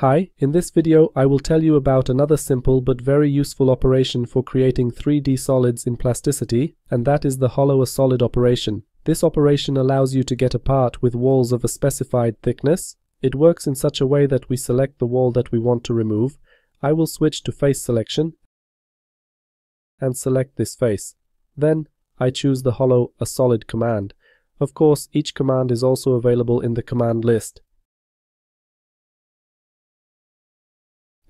Hi, in this video I will tell you about another simple but very useful operation for creating 3D solids in plasticity, and that is the hollow a solid operation. This operation allows you to get a part with walls of a specified thickness. It works in such a way that we select the wall that we want to remove. I will switch to face selection and select this face. Then I choose the hollow a solid command. Of course, each command is also available in the command list.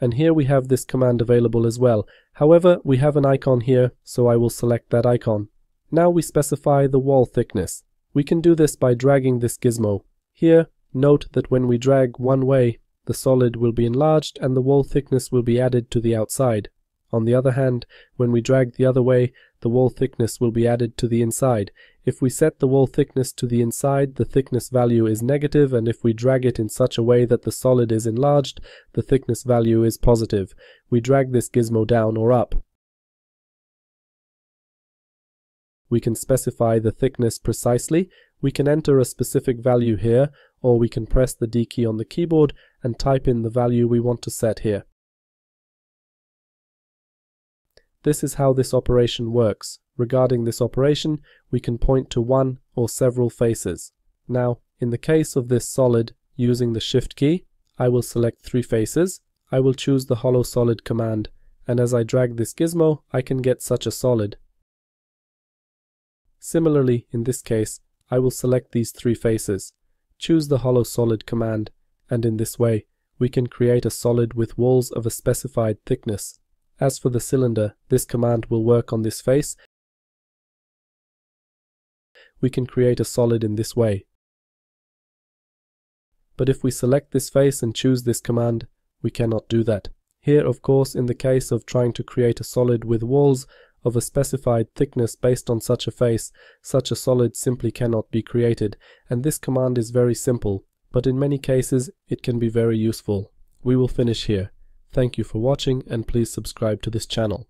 And here we have this command available as well. However, we have an icon here, so I will select that icon. Now we specify the wall thickness. We can do this by dragging this gizmo. Here, note that when we drag one way, the solid will be enlarged and the wall thickness will be added to the outside. On the other hand, when we drag the other way, the wall thickness will be added to the inside. If we set the wall thickness to the inside, the thickness value is negative, and if we drag it in such a way that the solid is enlarged, the thickness value is positive. We drag this gizmo down or up. We can specify the thickness precisely. We can enter a specific value here, or we can press the D key on the keyboard and type in the value we want to set here. This is how this operation works. Regarding this operation, we can point to one or several faces. Now, in the case of this solid, using the Shift key, I will select three faces. I will choose the hollow solid command, and as I drag this gizmo, I can get such a solid. Similarly, in this case, I will select these three faces, choose the hollow solid command, and in this way, we can create a solid with walls of a specified thickness. As for the cylinder, this command will work on this face. We can create a solid in this way. But if we select this face and choose this command, we cannot do that. Here, of course, in the case of trying to create a solid with walls of a specified thickness based on such a face, such a solid simply cannot be created, and this command is very simple, but in many cases it can be very useful. We will finish here. Thank you for watching and please subscribe to this channel.